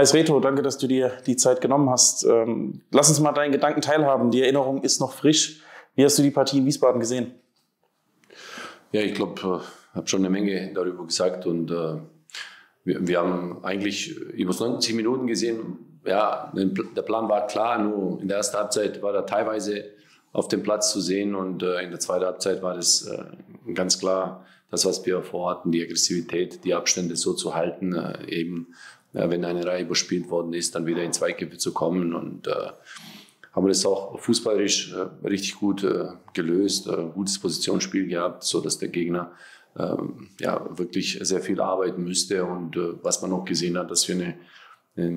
Heiß Reto, danke, dass du dir die Zeit genommen hast. Ähm, lass uns mal deinen Gedanken teilhaben. Die Erinnerung ist noch frisch. Wie hast du die Partie in Wiesbaden gesehen? Ja, ich glaube, ich äh, habe schon eine Menge darüber gesagt und äh, wir, wir, haben eigentlich über 90 Minuten gesehen, ja, der Plan war klar, nur in der ersten Halbzeit war er teilweise auf dem Platz zu sehen und äh, in der zweiten Halbzeit war das äh, ganz klar das, was wir vorhatten, die Aggressivität, die Abstände so zu halten, äh, eben wenn eine Reihe überspielt worden ist, dann wieder in Zweikämpfe zu kommen. Und äh, haben wir das auch fußballerisch äh, richtig gut äh, gelöst, äh, gutes Positionsspiel gehabt, so dass der Gegner ähm, ja wirklich sehr viel arbeiten müsste. Und äh, was man auch gesehen hat, dass wir eine,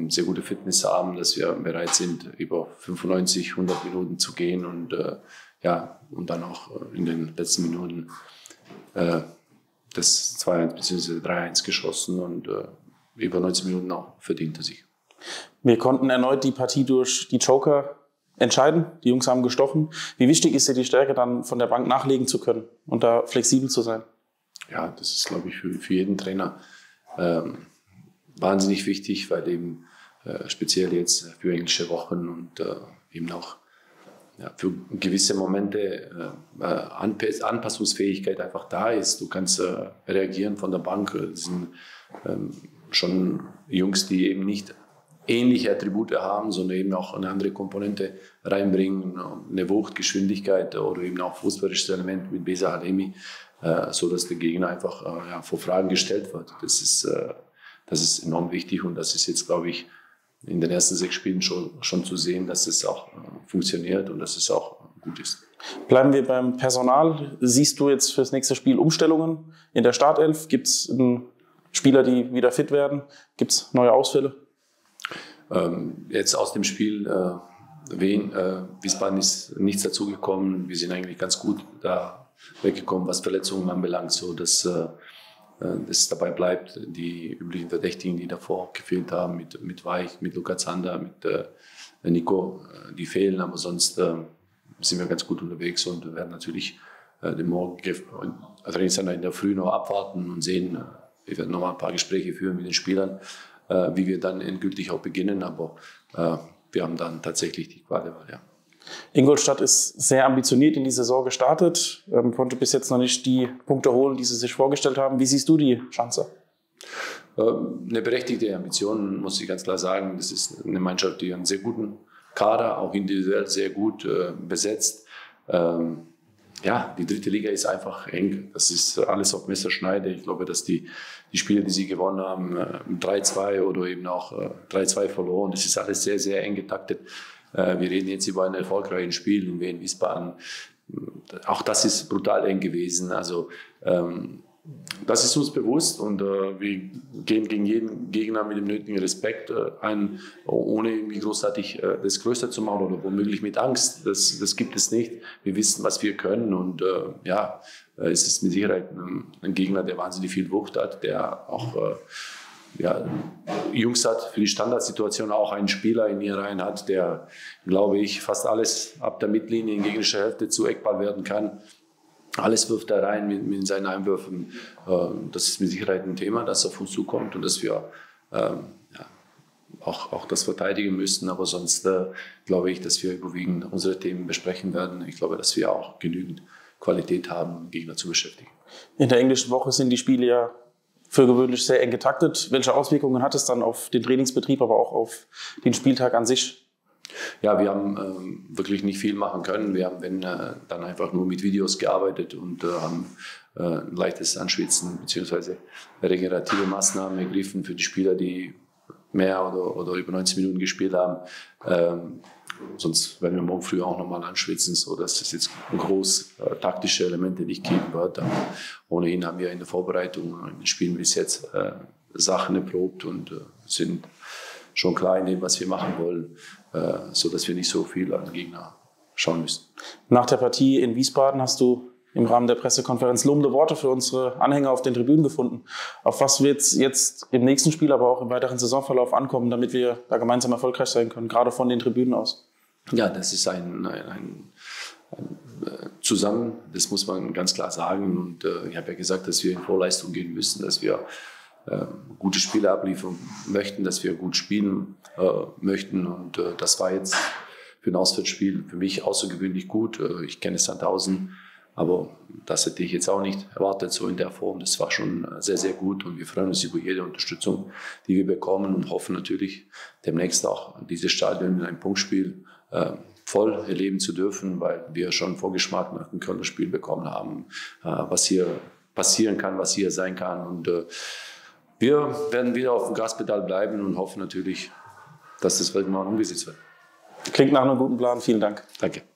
sehr gute Fitness haben, dass wir bereit sind, über 95, 100 Minuten zu gehen und äh, ja und dann auch äh, in den letzten Minuten das 2-1 bzw. 3-1 geschossen und über 90 Minuten auch verdient er sich. Wir konnten erneut die Partie durch die Joker entscheiden. Die Jungs haben gestochen. Wie wichtig ist dir die Stärke, dann von der Bank nachlegen zu können und da flexibel zu sein? Ja, das ist, glaube ich, für, für jeden Trainer ähm, wahnsinnig wichtig, weil eben äh, speziell jetzt für englische Wochen und äh, eben auch ja, für gewisse Momente äh, äh Anpassungsfähigkeit einfach da ist. Du kannst äh, reagieren von der Bank. Das sind ähm, schon Jungs, die eben nicht ähnliche Attribute haben, sondern eben auch eine andere Komponente reinbringen, eine Wuchtgeschwindigkeit oder eben auch fußballisches Element mit Besa Halemi, äh, so dass der Gegner einfach äh, ja, vor Fragen gestellt wird. Das ist, äh, das ist enorm wichtig und das ist jetzt, glaube ich, in den ersten sechs Spielen schon, schon zu sehen, dass es auch äh, funktioniert und dass es auch gut ist. Bleiben wir beim Personal. Siehst du jetzt fürs nächste Spiel Umstellungen in der Startelf? Gibt es Spieler, die wieder fit werden? Gibt es neue Ausfälle? Ähm, jetzt aus dem Spiel äh, Wien, äh, Wiesbaden ist nichts dazugekommen. Wir sind eigentlich ganz gut da weggekommen, was Verletzungen anbelangt, so dass äh, es dabei bleibt. Die üblichen Verdächtigen, die davor gefehlt haben, mit, mit Weich, mit Luca Zander, mit äh, Nico, äh, die fehlen, aber sonst äh, sind wir ganz gut unterwegs und werden natürlich äh, den Morgen Trainingscenter also in der Früh noch abwarten und sehen. Äh, wir werden noch mal ein paar Gespräche führen mit den Spielern äh, wie wir dann endgültig auch beginnen. Aber äh, wir haben dann tatsächlich die Quadewahl, ja. Ingolstadt ist sehr ambitioniert in die Saison gestartet, ähm, konnte bis jetzt noch nicht die Punkte holen, die sie sich vorgestellt haben. Wie siehst du die Chance? Ähm, eine berechtigte Ambition, muss ich ganz klar sagen. Das ist eine Mannschaft, die einen sehr guten Kader, auch individuell sehr gut äh, besetzt. Ähm, ja, die dritte Liga ist einfach eng. Das ist alles auf Messerschneide. Ich glaube, dass die, die Spiele, die sie gewonnen haben, 3-2 äh, oder eben auch 3-2 äh, verloren, das ist alles sehr, sehr eng getaktet. Äh, wir reden jetzt über ein erfolgreiches Spiel in Wien, Wiesbaden. Auch das ist brutal eng gewesen. Also ähm, das ist uns bewusst und äh, wir gehen gegen jeden Gegner mit dem nötigen Respekt äh, ein, ohne irgendwie großartig das größer zu machen oder womöglich mit Angst. Das, das gibt es nicht. Wir wissen, was wir können und ja, es ist mit Sicherheit ein, ein, Gegner, der wahnsinnig viel Wucht hat, der auch ja, Jungs hat für die Standardsituation auch einen Spieler in ihren Reihen hat, der, glaube ich, fast alles ab der Mittellinie in gegnerischer Hälfte zu Eckball werden kann alles wirft er rein mit, mit seinen Einwürfen. Ähm, das ist mit Sicherheit ein Thema, das auf uns zukommt und dass wir ähm, ja, auch, auch das verteidigen müssen. Aber sonst äh, glaube ich, dass wir überwiegend unsere Themen besprechen werden. Ich glaube, dass wir auch genügend Qualität haben, Gegner zu beschäftigen. In der englischen Woche sind die Spiele ja für gewöhnlich sehr eng getaktet. Welche Auswirkungen hat es dann auf den Trainingsbetrieb, aber auch auf den Spieltag an sich? Ja, wir haben ähm, wirklich nicht viel machen können. Wir haben wenn, äh, dann einfach nur mit Videos gearbeitet und äh, haben äh, ein leichtes Anschwitzen bzw. regenerative Maßnahmen ergriffen für die Spieler, die mehr oder, oder über 90 Minuten gespielt haben. Ähm, sonst werden wir morgen früh auch nochmal anschwitzen, sodass es jetzt groß äh, taktische Elemente nicht geben wird. Aber ohnehin haben wir in der Vorbereitung, in den Spielen bis jetzt äh, Sachen erprobt und äh, sind schon klar in dem, was wir machen wollen, äh, so dass wir nicht so viel an Gegner schauen müssen. Nach der Partie in Wiesbaden hast du im Rahmen der Pressekonferenz lobende Worte für unsere Anhänger auf den Tribünen gefunden. Auf was wird es jetzt im nächsten Spiel, aber auch im weiteren Saisonverlauf ankommen, damit wir da gemeinsam erfolgreich sein können, gerade von den Tribünen aus? Ja, das ist ein, ein, ein, ein äh, Zusammen, das muss man ganz klar sagen. Und äh, ich habe ja gesagt, dass wir in Vorleistung gehen müssen, dass wir äh, gute Spiele abliefern möchten, dass wir gut spielen äh, möchten. Und äh, das war jetzt für ein Auswärtsspiel für mich außergewöhnlich gut. Äh, ich kenne Sandhausen, aber das hätte ich jetzt auch nicht erwartet, so in der Form. Das war schon sehr, sehr gut und wir freuen uns über jede Unterstützung, die wir bekommen und hoffen natürlich demnächst auch dieses Stadion in einem Punktspiel äh, voll erleben zu dürfen, weil wir schon Vorgeschmack nach dem Kölner Spiel bekommen haben, äh, was hier passieren kann, was hier sein kann. Und äh, wir werden wieder auf dem Gaspedal bleiben und hoffen natürlich, dass das irgendwann umgesetzt wird. Klingt nach einem guten Plan. Vielen Dank. Danke.